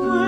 sweet.